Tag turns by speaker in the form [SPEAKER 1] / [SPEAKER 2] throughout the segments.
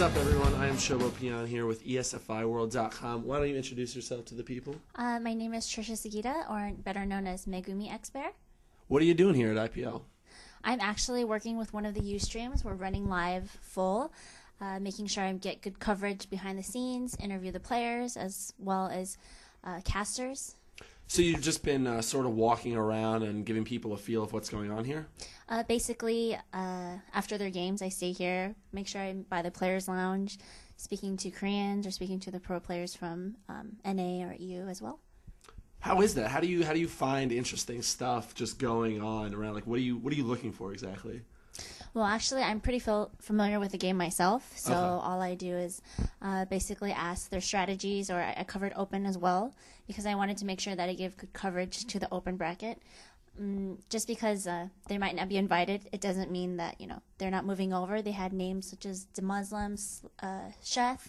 [SPEAKER 1] What's up, everyone? I am chobopeon here with ESFIWorld.com. Why don't you introduce yourself to the people?
[SPEAKER 2] Uh, my name is Tricia Sugita, or better known as Megumi X Bear.
[SPEAKER 1] What are you doing here at IPL?
[SPEAKER 2] I'm actually working with one of the Ustreams. We're running live full, uh, making sure I get good coverage behind the scenes, interview the players as well as uh, casters.
[SPEAKER 1] So you've just been uh, sort of walking around and giving people a feel of what's going on here?
[SPEAKER 2] Uh, basically, uh, after their games, I stay here, make sure I'm by the players' lounge, speaking to Koreans or speaking to the pro players from um, NA or EU as well.
[SPEAKER 1] How is that? How do you how do you find interesting stuff just going on around? Like, what are you what are you looking for exactly?
[SPEAKER 2] Well, actually, I'm pretty fil- familiar with the game myself, so
[SPEAKER 1] Okay.
[SPEAKER 2] all I do is uh, basically ask their strategies, or I, I covered open as well because I wanted to make sure that I give good coverage to the open bracket. Mm, just because uh, they might not be invited, it doesn't mean that you know they're not moving over. They had names such as the Muslims, uh, Chef,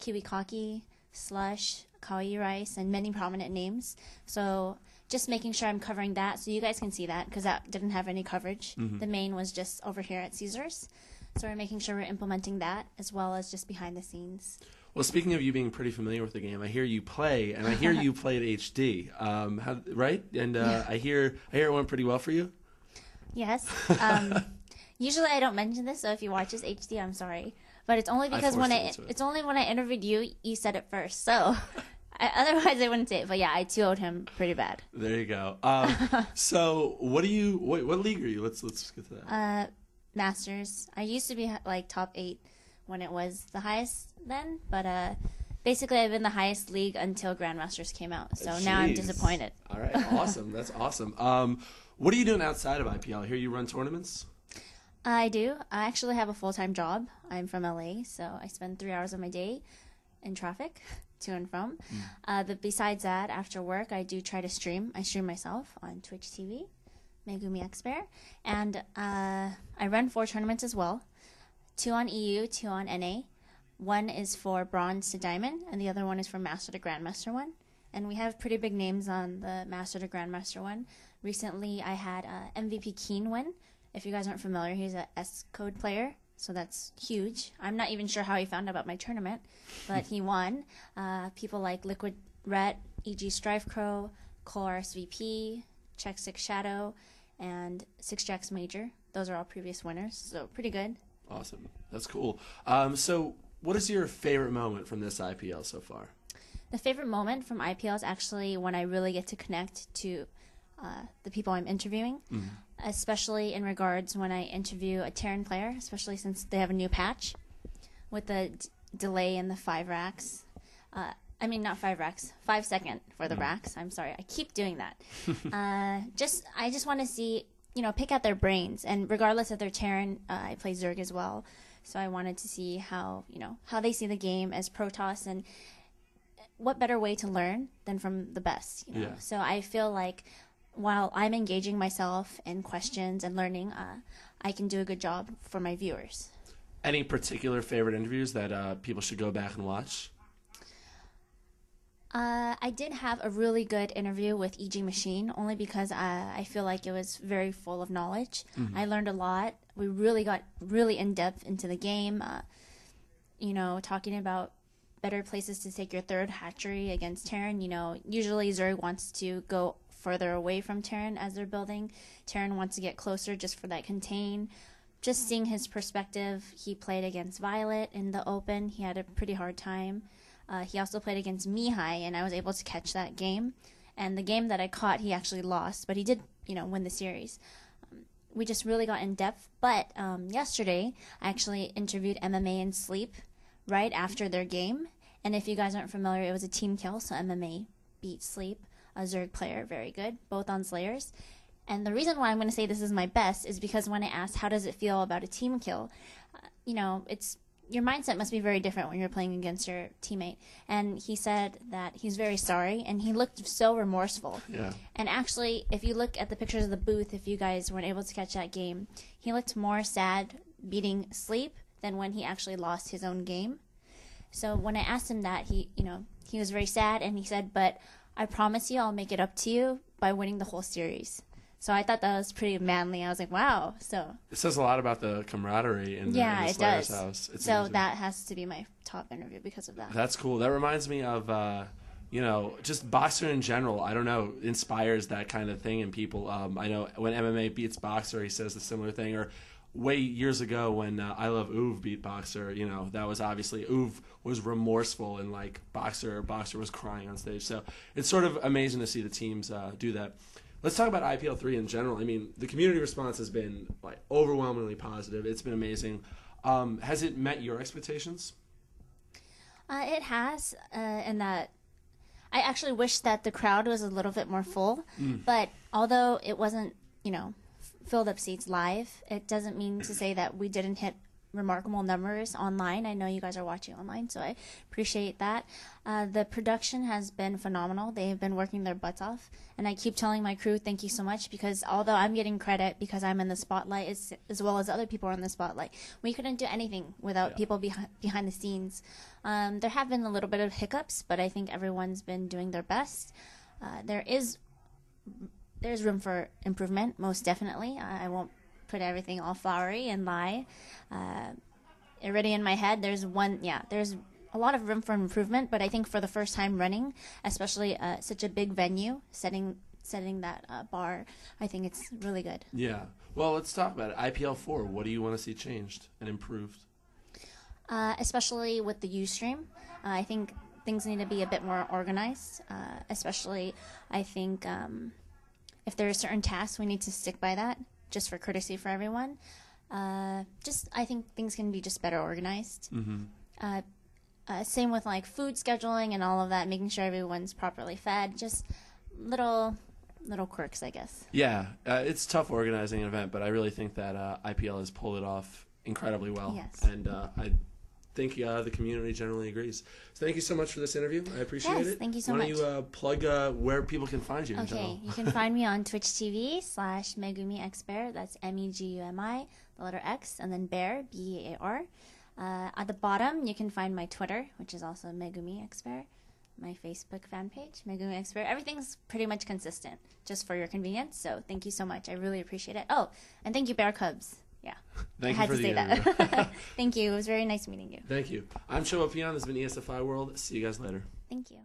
[SPEAKER 2] KiwiKaki, Slush, KawaiiRice, and many prominent names. So just making sure I'm covering that so you guys can see that because that didn't have any coverage. The main was just over here at Caesars. So we're making sure we're implementing that as well as just behind the scenes.
[SPEAKER 1] Well, speaking of you being pretty familiar with the game, I hear you play, and I hear you played HD, um, how, right? And uh, I hear I hear it went pretty well for you.
[SPEAKER 2] Yes. Um, usually I don't mention this, so if you watch this HD, I'm sorry. But it's only
[SPEAKER 1] I
[SPEAKER 2] because when I
[SPEAKER 1] it.
[SPEAKER 2] it's only when I interviewed you, you said it first. So I, otherwise I wouldn't say it. But yeah, I 2 him pretty bad.
[SPEAKER 1] There you go. Um, so, what do you? What, what league are you? Let's let's get to that.
[SPEAKER 2] Uh, Masters. I used to be like top eight when it was the highest then, but uh, basically I've been the highest league until Grandmasters came out. So now I'm disappointed.
[SPEAKER 1] All right, awesome. That's awesome. Um, what are you doing outside of IPL? Hear you run tournaments.
[SPEAKER 2] I do. I actually have a full time job. I'm from LA, so I spend three hours of my day in traffic to and from. Uh, but besides that, after work, I do try to stream. I stream myself on Twitch TV, Megumi X Bear, and uh, I run four tournaments as well. Two on EU, two on NA. One is for bronze to diamond, and the other one is for master to grandmaster one. And we have pretty big names on the master to grandmaster one. Recently, I had uh, MVP Keen win. If you guys aren't familiar, he's a S code player, so that's huge. I'm not even sure how he found out about my tournament, but he won. Uh, people like Liquid Ret, EG Strifecro, Core SVP, Check Six Shadow, and Six Jacks Major. Those are all previous winners, so pretty good.
[SPEAKER 1] Awesome. That's cool. Um, so, what is your favorite moment from this IPL so far?
[SPEAKER 2] The favorite moment from IPL is actually when I really get to connect to uh, the people I'm interviewing, especially in regards when I interview a Terran player, especially since they have a new patch with the d- delay in the five racks. Uh, I mean, not five racks, five second for the racks. I'm sorry, I keep doing that. uh, just I just want to see, you know, pick out their brains, and regardless if they're Terran, uh, I play Zerg as well. So I wanted to see how you know how they see the game as Protoss and what better way to learn than from the best you know
[SPEAKER 1] Yeah.
[SPEAKER 2] so i feel like while i'm engaging myself in questions and learning uh, i can do a good job for my viewers
[SPEAKER 1] Any particular favorite interviews that uh, people should go back and watch?
[SPEAKER 2] uh, i did have a really good interview with eg machine only because I, I feel like it was very full of knowledge i learned a lot we really got really in-depth into the game uh, you know talking about better places to take your third hatchery against Terran. You know, usually Zuri wants to go further away from Terran as they're building. Terran wants to get closer just for that contain. Just seeing his perspective, he played against Violet in the open. He had a pretty hard time. Uh, he also played against Mihai, and I was able to catch that game. And the game that I caught, he actually lost, but he did, you know, win the series we just really got in depth. But um, yesterday, I actually interviewed MMA and Sleep right after their game. And if you guys aren't familiar, it was a team kill, so MMA beat Sleep, a Zerg player, very good, both on Slayers. And the reason why I'm going to say this is my best is because when I asked how does it feel about a team kill, uh, you know, it's your mindset must be very different when you're playing against your teammate. And he said that he's very sorry, and he looked so remorseful.
[SPEAKER 1] Yeah.
[SPEAKER 2] And actually, if you look at the pictures of the booth, if you guys weren't able to catch that game, he looked more sad beating sleep than when he actually lost his own game. So when I asked him that, he, you know, he was very sad and he said, "But I promise you, I'll make it up to you by winning the whole series." So I thought that was pretty manly. I was like, wow. So
[SPEAKER 1] It says a lot about the camaraderie in, the,
[SPEAKER 2] yeah,
[SPEAKER 1] in the
[SPEAKER 2] it does.
[SPEAKER 1] house. It's
[SPEAKER 2] so
[SPEAKER 1] amazing.
[SPEAKER 2] that has to be my top interview because of that.
[SPEAKER 1] That's cool. That reminds me of, uh, you know, just boxer in general. I don't know, inspires that kind of thing in people. Um, I know when MMA beats boxer, he says the similar thing. Or way years ago when uh, I Love Oov beat boxer, you know, that was obviously Uve was remorseful and like boxer, boxer was crying on stage. So it's sort of amazing to see the teams uh, do that. Let's talk about IPL three in general. I mean, the community response has been like overwhelmingly positive. It's been amazing. Um, has it met your expectations?
[SPEAKER 2] Uh, it has, uh, in that I actually wish that the crowd was a little bit more full.
[SPEAKER 1] Mm.
[SPEAKER 2] But although it wasn't, you know, filled up seats live, it doesn't mean to say that we didn't hit remarkable numbers online. I know you guys are watching online, so I appreciate that. Uh, the production has been phenomenal. They have been working their butts off, and I keep telling my crew thank you so much because although I'm getting credit because I'm in the spotlight as, as well as other people are in the spotlight, we couldn't do anything without
[SPEAKER 1] Yeah.
[SPEAKER 2] people behind behind the scenes. Um, there have been a little bit of hiccups, but I think everyone's been doing their best. Uh, there is there's room for improvement, most definitely. I, I won't put everything all flowery and lie. Uh, already in my head, there's one, yeah, there's a lot of room for improvement, but I think for the first time running, especially uh, such a big venue, setting setting that uh, bar, I think it's really good.
[SPEAKER 1] Yeah. Well, let's talk about it. IPL four. What do you want to see changed and improved?
[SPEAKER 2] uh, especially with the Ustream. Uh, I think things need to be a bit more organized. Uh, especially, I think um, if there are certain tasks, we need to stick by that, just for courtesy for everyone. Uh, just, I think things can be just better organized.
[SPEAKER 1] Mm-hmm.
[SPEAKER 2] Uh, uh, same with like food scheduling and all of that, making sure everyone's properly fed. Just little, little quirks, I guess.
[SPEAKER 1] Yeah, uh, it's tough organizing an event, but I really think that uh, IPL has pulled it off incredibly well.
[SPEAKER 2] Yes.
[SPEAKER 1] And uh, I think uh, the community generally agrees. So thank you so much for this interview. I appreciate
[SPEAKER 2] Yes,
[SPEAKER 1] it.
[SPEAKER 2] thank you so much.
[SPEAKER 1] Why don't you uh, plug uh, where people can find you?
[SPEAKER 2] Okay, you can find me on Twitch TV slash Megumi Bear. That's M E G U M I, the letter X, and then Bear, B E A R. Uh, at the bottom, you can find my Twitter, which is also Megumi X Bear. My Facebook fan page, Megumi Bear. Everything's pretty much consistent, just for your convenience. So thank you so much. I really appreciate it. Oh, and thank you, Bear Cubs. Yeah,
[SPEAKER 1] Thank
[SPEAKER 2] I
[SPEAKER 1] you
[SPEAKER 2] had
[SPEAKER 1] for
[SPEAKER 2] to
[SPEAKER 1] the
[SPEAKER 2] say
[SPEAKER 1] interview.
[SPEAKER 2] that. thank you. It was very nice meeting you.
[SPEAKER 1] Thank you. I'm chobopeon. This has been ESFI World. See you guys later.
[SPEAKER 2] Thank you.